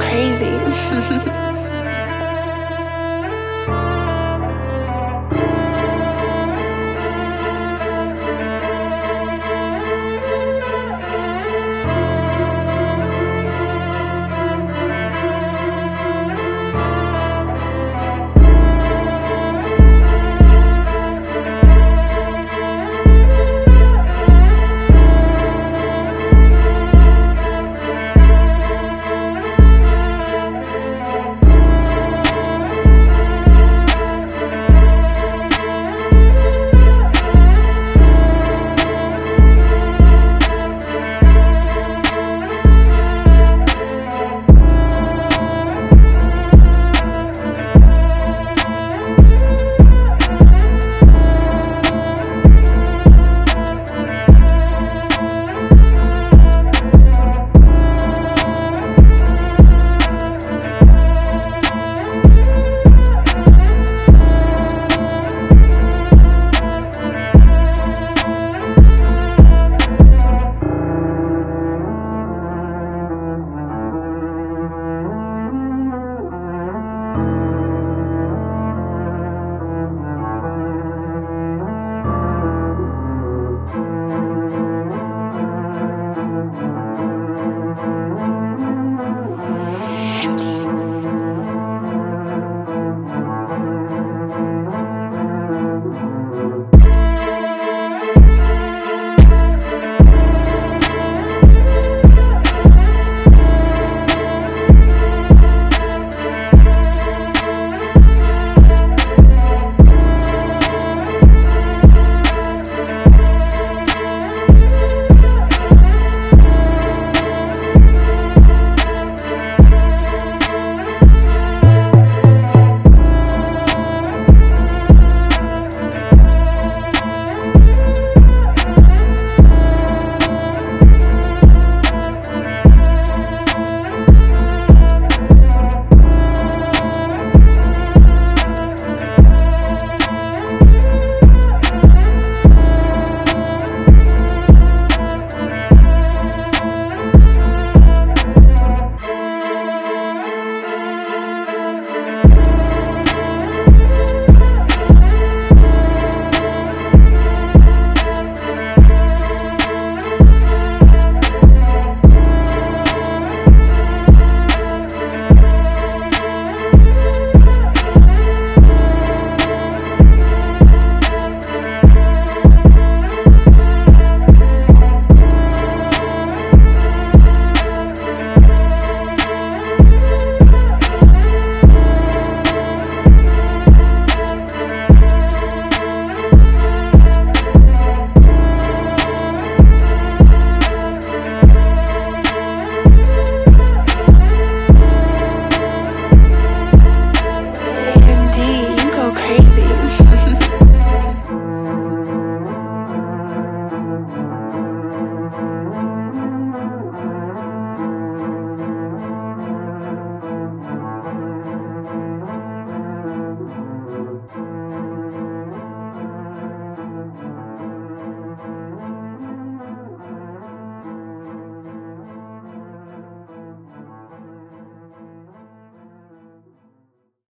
go crazy. MD,